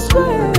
whisper